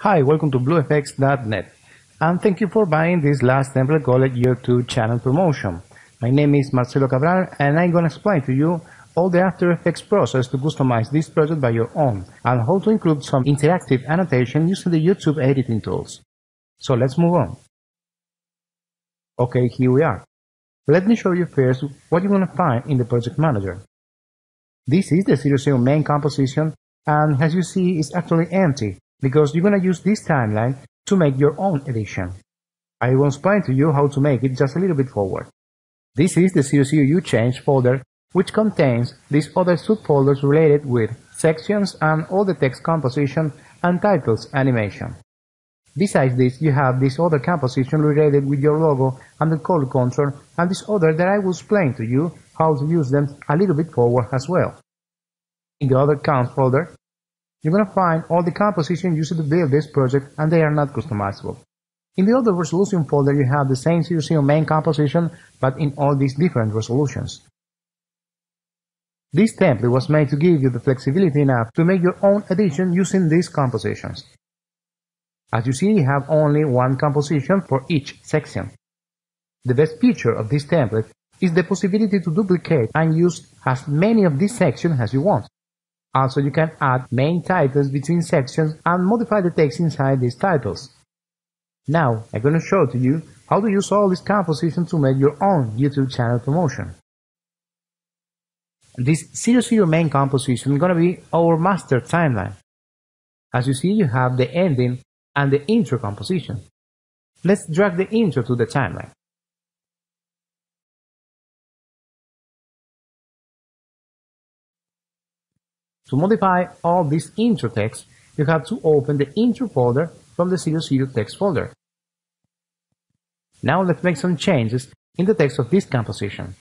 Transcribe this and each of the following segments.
Hi, welcome to BlueFX.net and thank you for buying this last template called YouTube channel promotion. My name is Marcelo Cabral and I'm gonna explain to you all the After Effects process to customize this project by your own and how to include some interactive annotation using the YouTube editing tools. So let's move on. Okay, here we are. Let me show you first what you're gonna find in the project manager. This is the 00 main composition and as you see it's actually empty because you're gonna use this timeline to make your own edition. I will explain to you how to make it just a little bit forward. This is the 00U change folder which contains these other subfolders related with sections and all the text composition and titles animation. Besides this, you have this other composition related with your logo and the color control and this other that I will explain to you how to use them a little bit forward as well. In the other count folder, you're to find all the composition used to build this project and they are not customizable. In the other resolution folder you have the same 00 main composition but in all these different resolutions. This template was made to give you the flexibility enough to make your own edition using these compositions. As you see, you have only one composition for each section. The best feature of this template is the possibility to duplicate and use as many of these sections as you want. Also, you can add main titles between sections and modify the text inside these titles. Now, I'm going to show to you how to use all these compositions to make your own YouTube channel promotion. This 00 main composition is going to be our master timeline. As you see, you have the ending and the intro composition. Let's drag the intro to the timeline. To modify all this intro text, you have to open the intro folder from the 00 text folder. Now let's make some changes in the text of this composition.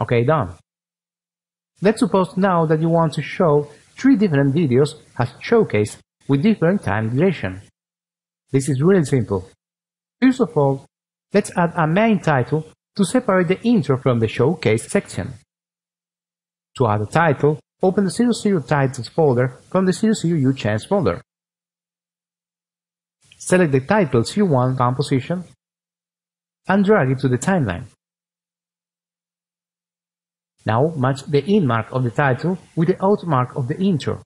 Okay, done. Let's suppose now that you want to show three different videos as showcase with different time duration. This is really simple. First of all, let's add a main title to separate the intro from the showcase section. To add a title, open the 00 titles folder from the 00U change folder. Select the titles you want composition and drag it to the timeline. Now match the in mark of the title with the out mark of the intro.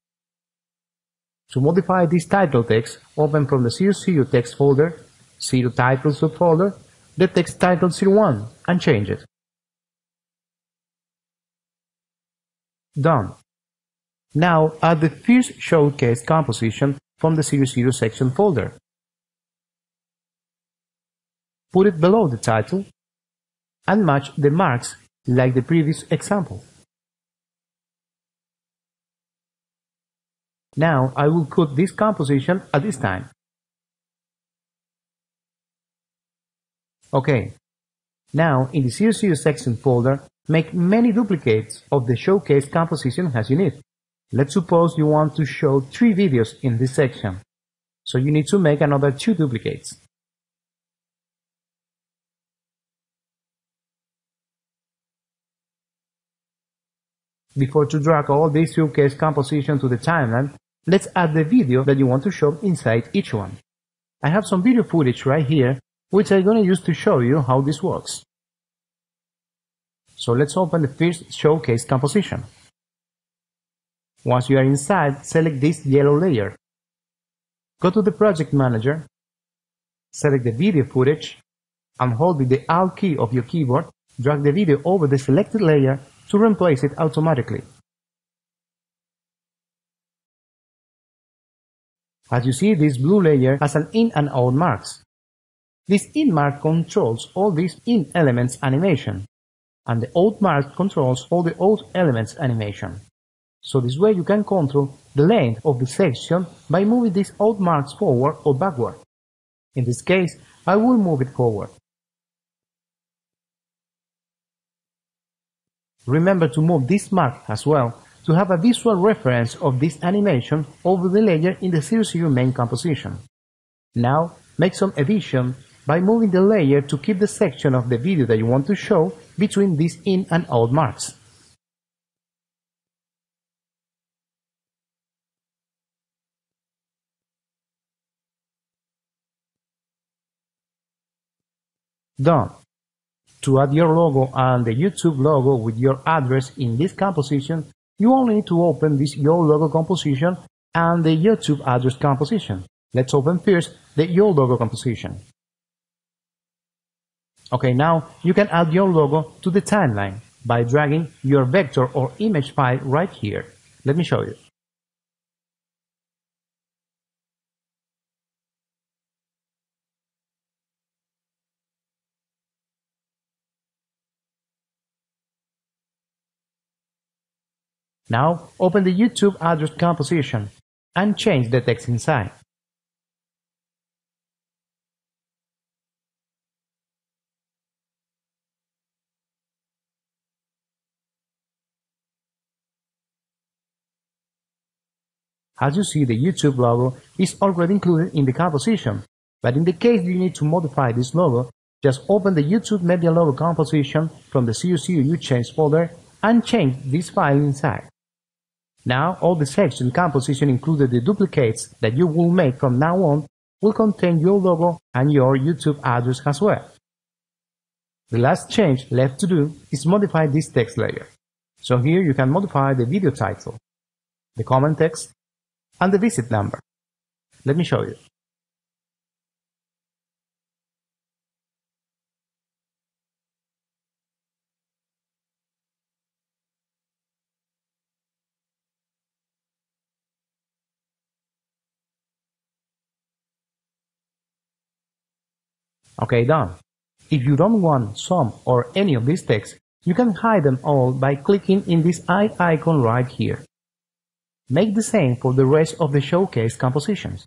To modify this title text, open from the 00 text folder, 0 title subfolder, the text title 01 and change it. Done. Now add the first showcase composition from the 00 section folder. Put it below the title and match the marks like the previous example. Now I will cut this composition at this time. Okay, now in the 00 section folder, make many duplicates of the showcase composition as you need. Let's suppose you want to show three videos in this section, so you need to make another two duplicates. Before to drag all these showcase composition to the timeline, Let's add the video that you want to show inside each one. I have some video footage right here, which I'm gonna use to show you how this works. So let's open the first showcase composition. Once you are inside, select this yellow layer. Go to the project manager, select the video footage, and holding the Alt key of your keyboard, drag the video over the selected layer to replace it automatically. As you see, this blue layer has an in and out marks. This in mark controls all these in elements animation, and the out mark controls all the out elements animation. So this way you can control the length of the section by moving these out marks forward or backward. In this case, I will move it forward. Remember to move this mark as well to have a visual reference of this animation over the layer in the 00 main composition. Now, make some edition by moving the layer to keep the section of the video that you want to show between these in and out marks. Done. To add your logo and the YouTube logo with your address in this composition, you only need to open this Your Logo composition and the YouTube address composition. Let's open first the Your Logo composition. Okay, now you can add your logo to the timeline by dragging your vector or image file right here. Let me show you. Now open the YouTube address composition and change the text inside. As you see, the YouTube logo is already included in the composition, but in the case you need to modify this logo, just open the YouTube Media Logo composition from the CUCU Change folder and change this file inside. Now all the section composition included the duplicates that you will make from now on will contain your logo and your YouTube address as well. The last change left to do is modify this text layer. So here you can modify the video title, the comment text, and the visit number. Let me show you. Okay, done. If you don't want some or any of these texts, you can hide them all by clicking in this eye icon right here. Make the same for the rest of the showcase compositions.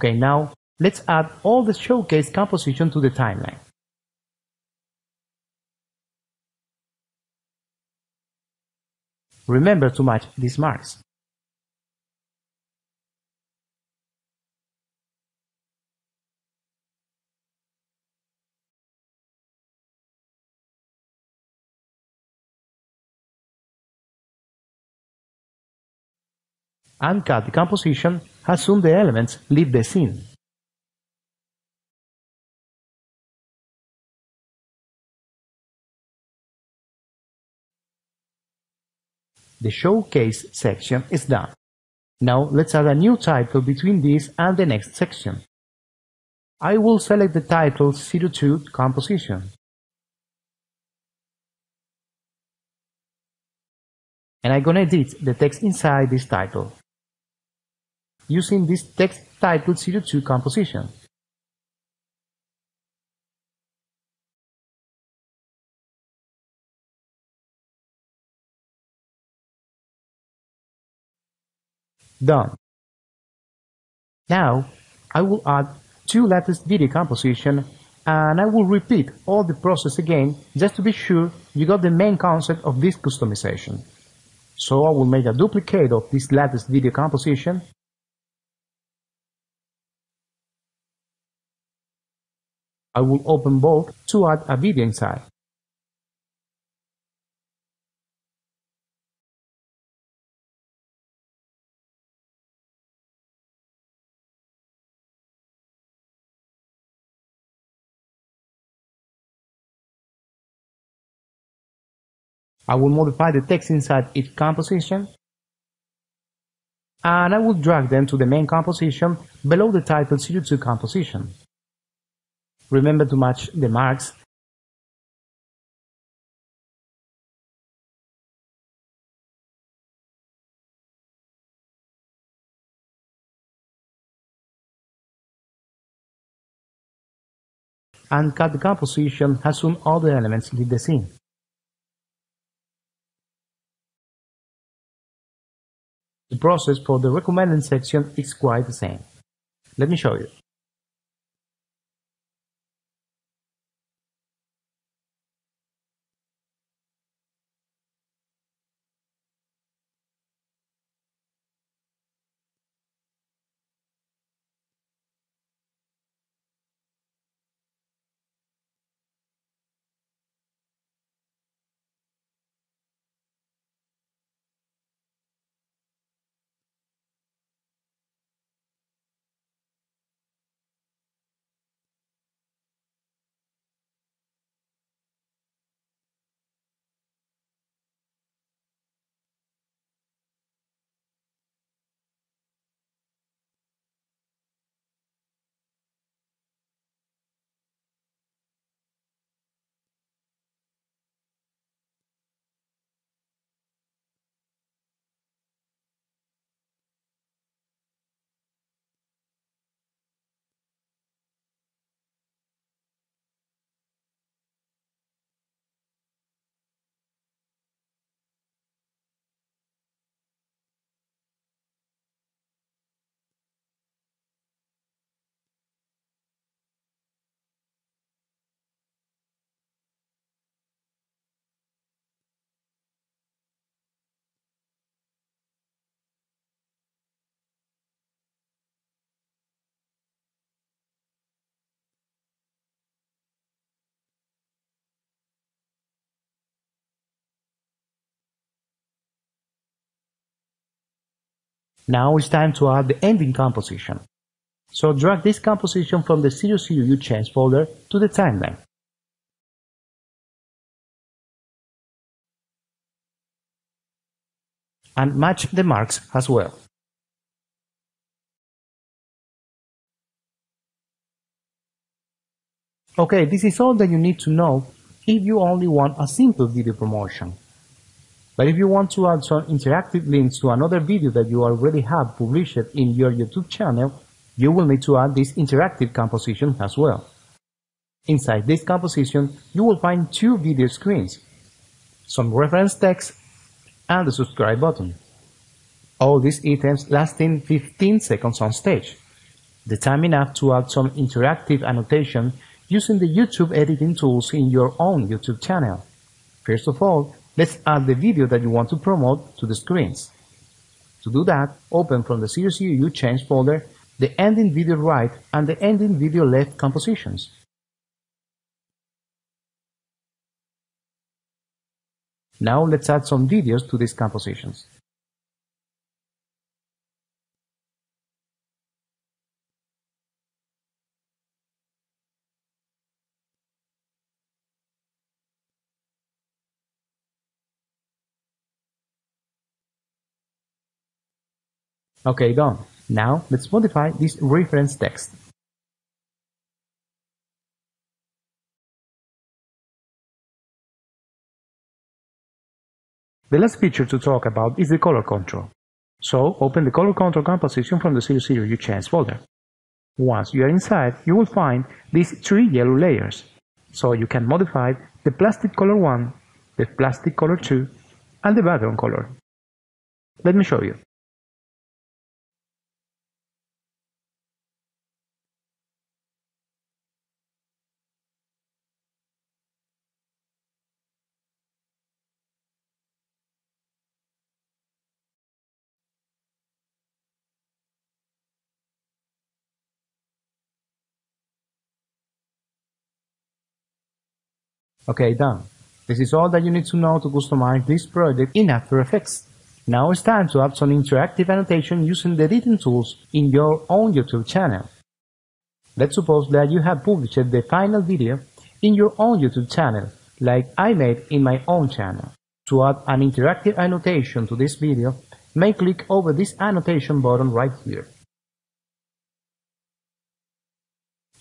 Okay, now let's add all the showcase composition to the timeline. Remember to match these marks. And cut the composition as soon the elements leave the scene. The showcase section is done. Now let's add a new title between this and the next section. I will select the title 02 composition. And I'm gonna edit the text inside this title. Using this text titled 02 composition. Done. Now, I will add two latest video composition and I will repeat all the process again just to be sure you got the main concept of this customization. So I will make a duplicate of this latest video composition I will open both to add a video inside. I will modify the text inside each composition and I will drag them to the main composition below the title 02 composition. Remember to match the marks and cut the composition as soon all the elements leave the scene. The process for the recommended section is quite the same. Let me show you. Now it's time to add the ending composition. So drag this composition from the 00 change folder to the timeline. And match the marks as well. Okay, this is all that you need to know if you only want a simple video promotion. But if you want to add some interactive links to another video that you already have published in your YouTube channel, you will need to add this interactive composition as well. Inside this composition, you will find two video screens, some reference text, and the subscribe button. All these items lasting 15 seconds on stage. The time enough to add some interactive annotation using the YouTube editing tools in your own YouTube channel. First of all, Let's add the video that you want to promote to the screens. To do that, open from the CSU change folder the ending video right and the ending video left compositions. Now let's add some videos to these compositions. Okay, done. Now let's modify this reference text. The last feature to talk about is the color control. So open the color control composition from the 00 you changed folder. Once you are inside, you will find these three yellow layers. So you can modify the plastic color 1, the plastic color 2, and the background color. Let me show you. Okay, done. This is all that you need to know to customize this project in After Effects. Now it's time to add some interactive annotation using the editing tools in your own YouTube channel. Let's suppose that you have published the final video in your own YouTube channel, like I made in my own channel. To add an interactive annotation to this video, may click over this annotation button right here.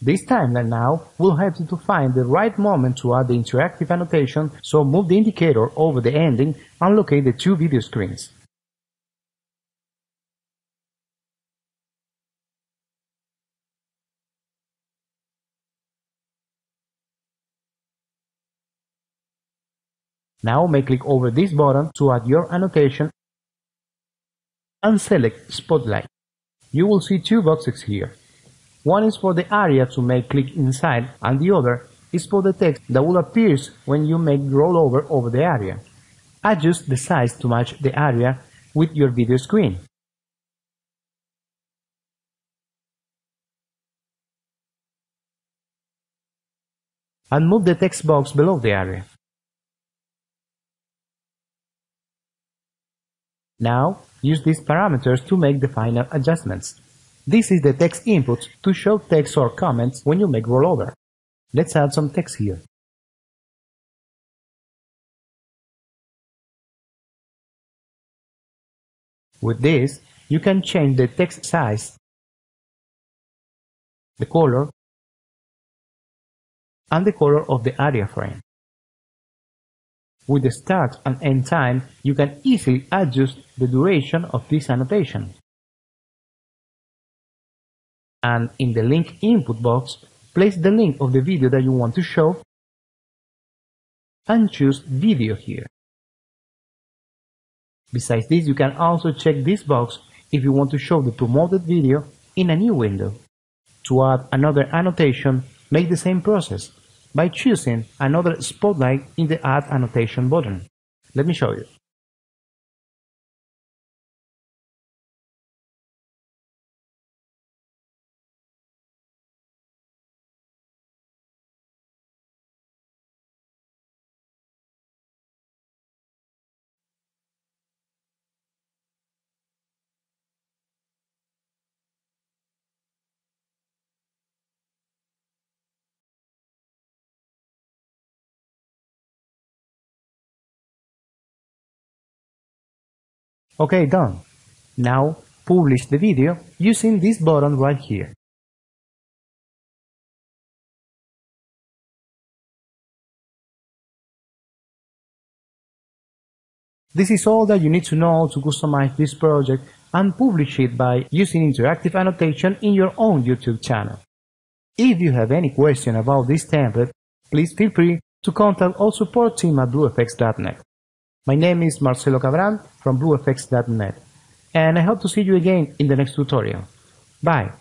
This timeline now will help you to find the right moment to add the interactive annotation, so move the indicator over the ending and locate the two video screens. Now may click over this button to add your annotation and select Spotlight. You will see two boxes here. One is for the area to make click inside and the other is for the text that will appear when you make rollover over the area. Adjust the size to match the area with your video screen. And move the text box below the area. Now, use these parameters to make the final adjustments. This is the text input to show text or comments when you make rollover. Let's add some text here. With this, you can change the text size, the color, and the color of the area frame. With the start and end time, you can easily adjust the duration of this annotation and in the link input box, place the link of the video that you want to show and choose video here. Besides this, you can also check this box if you want to show the promoted video in a new window. To add another annotation, make the same process by choosing another spotlight in the Add Annotation button. Let me show you. Okay, done. Now publish the video using this button right here. This is all that you need to know to customize this project and publish it by using interactive annotation in your own YouTube channel. If you have any question about this template, please feel free to contact our support team at bluefx.net. My name is Marcelo Cabral from BlueFX.net, and I hope to see you again in the next tutorial. Bye!